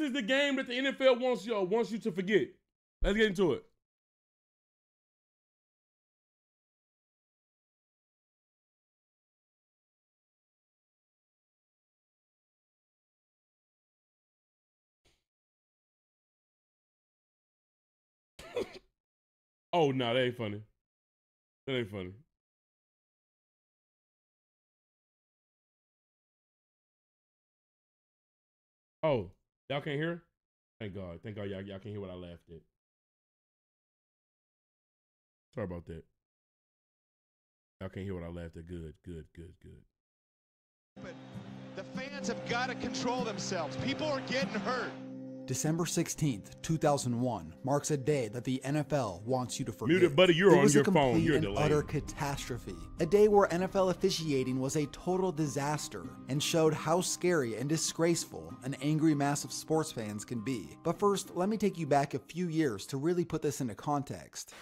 this is the game that the NFL wants you wants you to forget. Let's get into it. oh no, that ain't funny. That ain't funny. Oh, y'all can't hear? Thank God. Thank God y'all, y'all can hear what I laughed at. Sorry about that. Y'all can't hear what I laughed at. Good, good, good, good. But the fans have got to control themselves. People are getting hurt. December 16th, 2001 marks a day that the NFL wants you to forget. Muted, buddy, you're it on was your a complete phone. You're and delayed. utter catastrophe. A day where NFL officiating was a total disaster and showed how scary and disgraceful an angry mass of sports fans can be. But first, let me take you back a few years to really put this into context.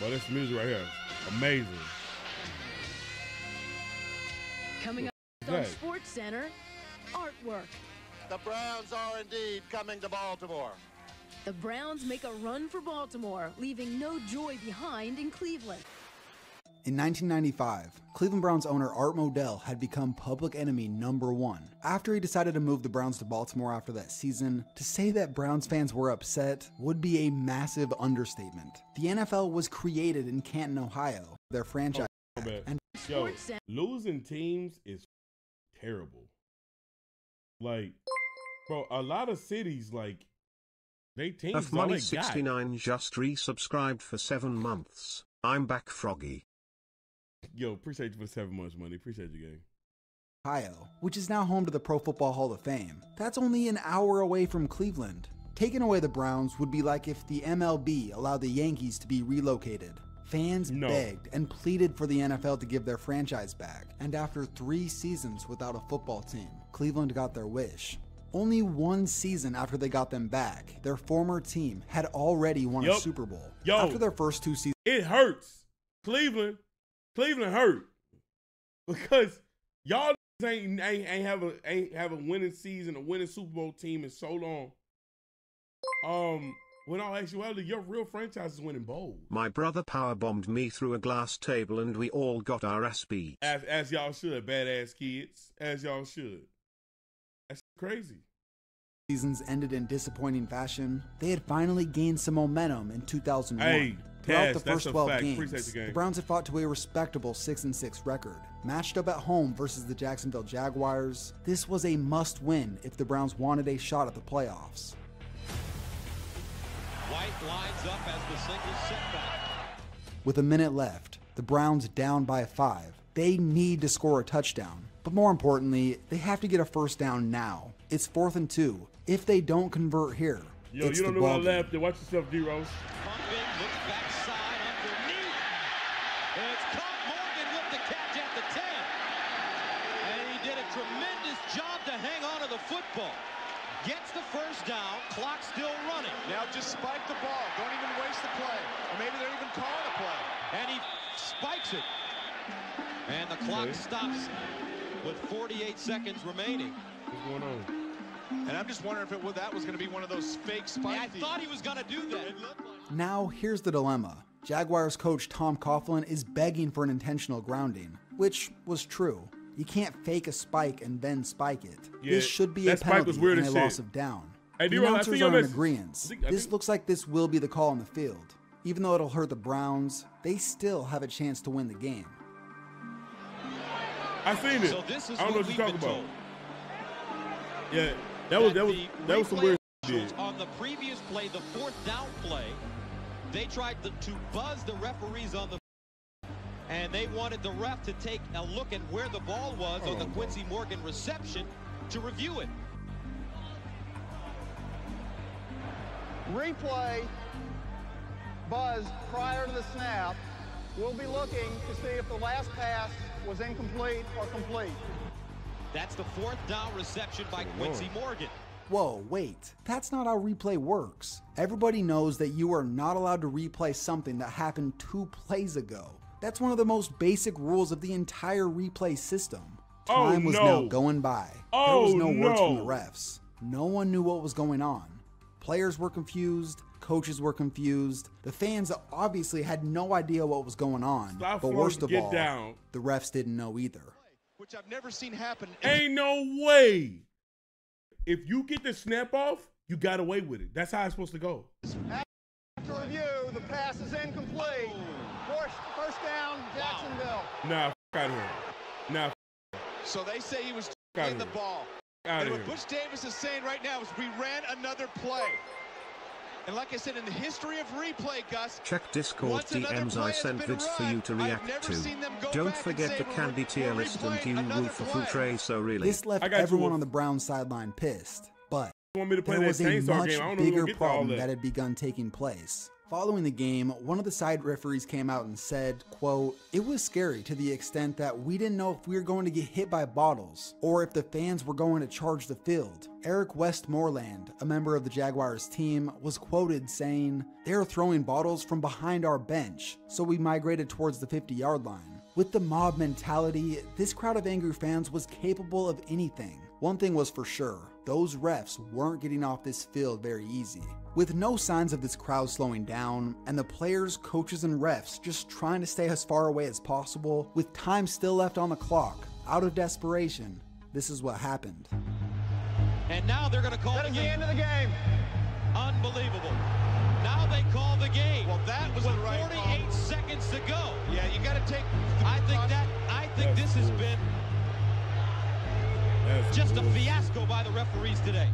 Well, this music right here, amazing. Coming up on Sports Center, artwork. The Browns are indeed coming to Baltimore. The Browns make a run for Baltimore, leaving no joy behind in Cleveland. In 1995, Cleveland Browns owner Art Modell had become public enemy number one. After he decided to move the Browns to Baltimore after that season, to say that Browns fans were upset would be a massive understatement. The NFL was created in Canton, Ohio, their franchise. Oh, My bad. And Yo, losing teams is terrible. Like, bro, a lot of cities like they teams Of Money they got. 69 just resubscribed for 7 months. I'm back, Froggy. Yo, appreciate you for seven months, money. Appreciate you, gang. Ohio, which is now home to the Pro Football Hall of Fame. That's only an hour away from Cleveland. Taking away the Browns would be like if the MLB allowed the Yankees to be relocated. Fans No. begged and pleaded for the NFL to give their franchise back, and after three seasons without a football team, Cleveland got their wish. Only one season after they got them back, their former team had already won a Super Bowl. Yo. After their first two seasons, It hurts. Cleveland, Cleveland hurt because y'all ain't ain't, ain't have a ain't have a winning season, a winning Super Bowl team in so long. Um, when all actuality, your real franchise is winning bowls. My brother power bombed me through a glass table and we all got our ass beat. As as y'all should, badass kids, as y'all should. That's crazy. seasons ended in disappointing fashion, they had finally gained some momentum in 2001. Hey, Throughout Taz, the first 12 fact. games, the game. the Browns had fought to a respectable 6 and 6 record. Matched up at home versus the Jacksonville Jaguars, this was a must-win if the Browns wanted a shot at the playoffs. With a minute left, the Browns down by 5. They need to score a touchdown, but more importantly, they have to get a first down now. It's 4th and 2. If they don't convert here, Yo, it's you don't the know ball what game. left. Then watch yourself, D Rose. Pumping, looks backside underneath. And it's caught Morgan with the catch at the 10. And he did a tremendous job to hang on to the football. Gets the first down, clock still running. Now just spike the ball. Don't even waste the play. Or maybe they're even calling a play. And he spikes it. And the clock Okay. stops with 48 seconds remaining. What's going on? And I'm just wondering if it, was- that was going to be one of those fake Yeah, I thought he was going to do that. It like Now, here's the dilemma. Jaguars coach Tom Coughlin is begging for an intentional grounding, which was true. You can't fake a spike and then spike it. Yeah, this should be a penalty was weird and a as loss of down. Hey, the announcers are in agreement. I think- I This looks like this will be the call on the field. Even though it'll hurt the Browns, they still have a chance to win the game. I seen it. So this is I don't know what what we've you're been talking told. about. Yeah, that was that was that was some weird officials shit. On the previous play, the fourth down play, they tried to, to buzz the referees on the and they wanted the ref to take a look at where the ball was on the Oh, Quincy Morgan reception to review it. replay buzz prior to the snap. We'll be looking to see if the last pass was incomplete or complete. That's the fourth down reception by Oh, Quincy Morgan. Whoa, wait. That's not how replay works. Everybody knows that you are not allowed to replay something that happened two plays ago. That's one of the most basic rules of the entire replay system. Oh, Time was no. now going by. there Oh, was no words from the refs. No one knew what was going on. Players were confused. Coaches were confused. The fans obviously had no idea what was going on. Stop but worst of all, down. the refs didn't know either. Which I've never seen happen. Ain't no way. If you get the snap off, you got away with it. That's how it's supposed to go. After review, the pass is incomplete. First, first down, Jacksonville. Nah, f- out of here. Nah, So they say he was Outta in the ball. out And what here. Butch Davis is saying right now is we ran another play. And like I said, in the history of replay, Gus, Check Discord DMs I sent been vids for you to react to. seen them go Don't forget the candy tier list and replay you another Rufus play. Tray so really. This left I got you, everyone Wolf. on the Browns sideline pissed. But You want me to play there that was a much game? I don't know if we're bigger gonna get to all problem that. that had begun taking place. Following the game, one of the side referees came out and said, quote, It was scary to the extent that we didn't know if we were going to get hit by bottles or if the fans were going to charge the field. Eric Westmoreland, a member of the Jaguars team, was quoted saying, They are throwing bottles from behind our bench, so we migrated towards the 50 yard line. With the mob mentality, this crowd of angry fans was capable of anything. One thing was for sure those refs weren't getting off this field very easy. With no signs of this crowd slowing down, and the players, coaches, and refs just trying to stay as far away as possible, with time still left on the clock, out of desperation, this is what happened. And now they're going to call That the is the end of the game. Unbelievable. Now they call the game. Well, that was with the right 48 call. seconds to go. yeah, you got to take. I think precaution. that I think That's this has been That's just a fiasco by the referees today.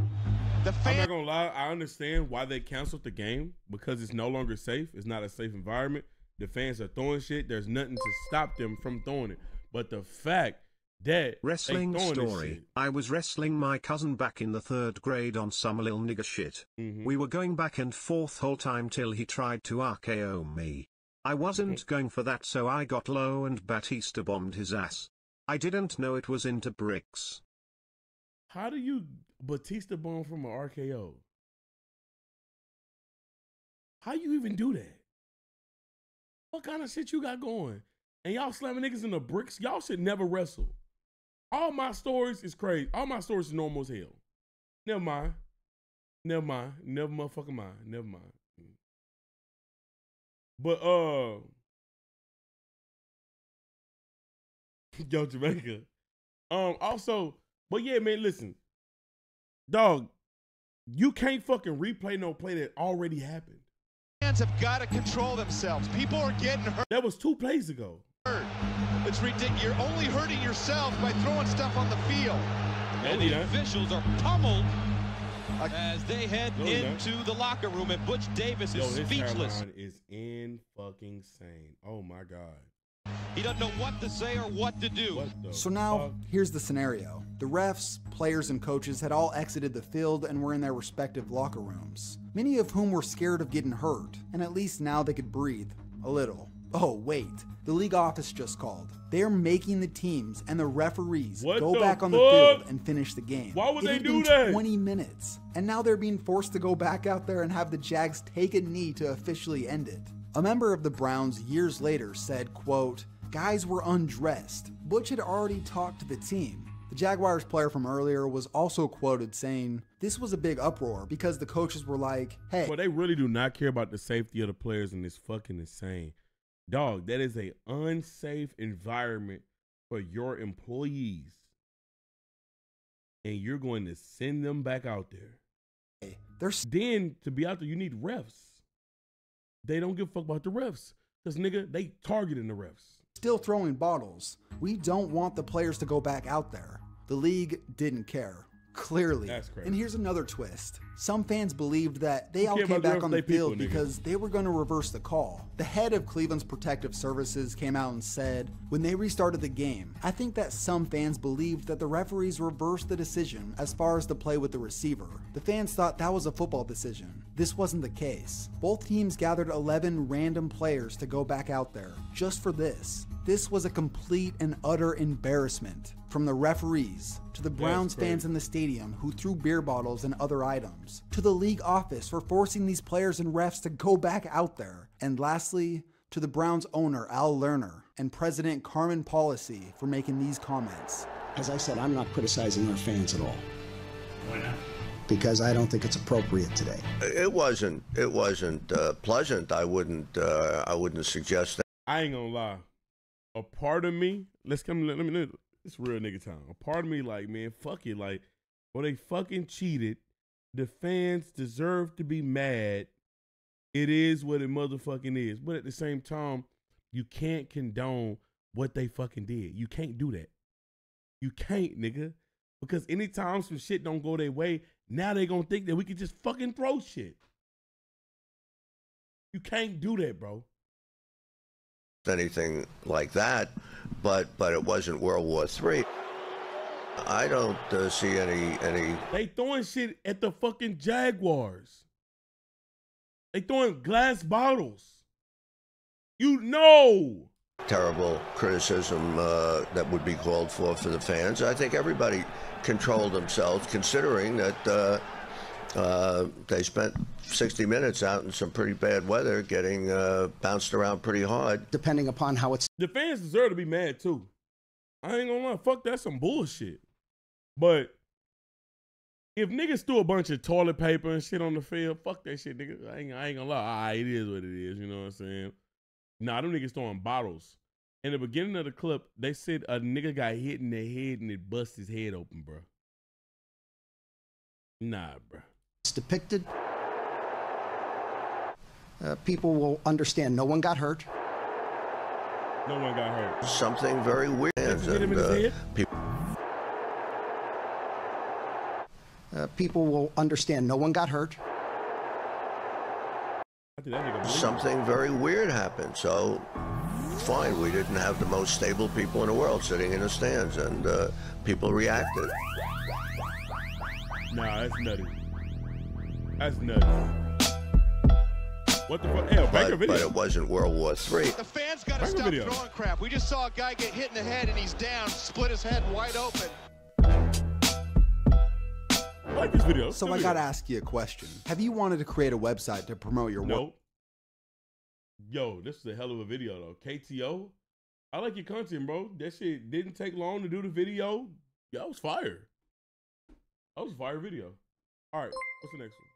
The I'm not gonna lie. I understand why they canceled the game because it's no longer safe. It's not a safe environment. The fans are throwing shit. There's nothing to stop them from throwing it. But the fact that Wrestling they throwing this story. shit- I was wrestling my cousin back in the third grade on some lil nigga shit. Mhm. We were going back and forth whole time till he tried to RKO me. I wasn't going for that so I got low and Batista bombed his ass. I didn't know it was into bricks. How do you Batista bomb from an RKO? How you even do that? What kind of shit you got going? And y'all slamming niggas in the bricks? Y'all should never wrestle. All my stories is crazy. All my stories is normal as hell. Never mind. Never mind. Never motherfucking mind. Never mind. But uh Yo, Jamaica. Um, also, but yeah, man, listen. Dog, you can't fucking replay no play that already happened. fans have got to control themselves. People are getting hurt. That was two plays ago. It's ridiculous. You're only hurting yourself by throwing stuff on the field. No, and the not. officials are pummeled as they head No, we not. into the locker room, and Butch Davis Yo, is his speechless. hairline is in fucking sane. Oh my god. He doesn't know what to say or what to do. What So now, fuck? here's the scenario. The refs, players, and coaches had all exited the field and were in their respective locker rooms, many of whom were scared of getting hurt, and at least now they could breathe. A little. Oh, wait. The league office just called. They're making the teams and the referees What go the back on the field and finish the game. Why would It they do that? 20 minutes, and now they're being forced to go back out there and have the Jags take a knee to officially end it. A member of the Browns years later said, quote, Guys were undressed. Butch had already talked to the team. The Jaguars player from earlier was also quoted saying, This was a big uproar because the coaches were like, Hey, Well, they really do not care about the safety of the players, and it's fucking insane. Dog, that is a unsafe environment for your employees. And you're going to send them back out there. they're Then to be out there, you need refs. They don't give a fuck about the refs. Because nigga, they targeting the refs. Still throwing bottles. We don't want the players to go back out there. The league didn't care. Clearly. That's crazy. And here's another twist. Some fans believed that they all came back on the people, field nigga. because they were going to reverse the call. The head of Cleveland's protective services came out and said, when they restarted the game, I think that some fans believed that the referees reversed the decision as far as the play with the receiver. The fans thought that was a football decision. This wasn't the case. Both teams gathered 11 random players to go back out there just for this. This was a complete and utter embarrassment from the referees to the Browns crazy. fans in the stadium who threw beer bottles and other items, to the league office for forcing these players and refs to go back out there, and lastly, to the Browns owner Al Lerner and President Carmen Policy for making these comments. As I said, I'm not criticizing our fans at all. Why not? Because I don't think it's appropriate today. It wasn't. It wasn't uh, pleasant. I wouldn't. Uh, I wouldn't suggest that. I ain't gonna lie. A part of me, let's come. Let me. It's real nigga time. A part of me, like man, fuck it. Like, well, they fucking cheated. The fans deserve to be mad. It is what it motherfucking is. But at the same time, you can't condone what they fucking did. You can't do that. You can't, nigga. Because anytime some shit don't go their way, now they gonna think that we can just fucking throw shit. You can't do that, bro. Anything like that, but but it wasn't World War Three. I don't uh, see any any. They throwing shit at the fucking Jaguars. They throwing glass bottles. You know. Terrible criticism uh, that would be called for for the fans. I think everybody controlled themselves, considering that uh, uh, they spent 60 minutes out in some pretty bad weather, getting uh, bounced around pretty hard. Depending upon how it's. The fans deserve to be mad too. I ain't gonna lie. Fuck, that's some bullshit. But if niggas threw a bunch of toilet paper and shit on the field, fuck that shit, nigga. I ain't, I ain't gonna lie. All right, it is what it is. You know what I'm saying? Nah, them niggas throwing bottles. In the beginning of the clip, they said a nigga got hit in the head and it bust his head open, bro. Nah, bro. It's depicted. Uh, people will understand. No one got hurt. No one got hurt. Something very weird. Hit him in his uh, head? people Uh, people will understand. No one got hurt. I think that nigga bleeding. something very weird happened. So, fine, we didn't have the most stable people in the world sitting in the stands, and uh, people reacted. Nah, that's nutty. That's nuts. What the fuck? Hey, back your But, video. but it wasn't World War III. The fans got to Back stop video. throwing crap. We just saw a guy get hit in the head and he's down, split his head wide open. I like this video. So Good I video. gotta ask you a question. Have you wanted to create a website to promote your work? Nope. Yo, this is a hell of a video though. KTO, I like your content, bro. That shit didn't take long to do the video. Y'all was fire. That was a fire video. All right, what's the next one?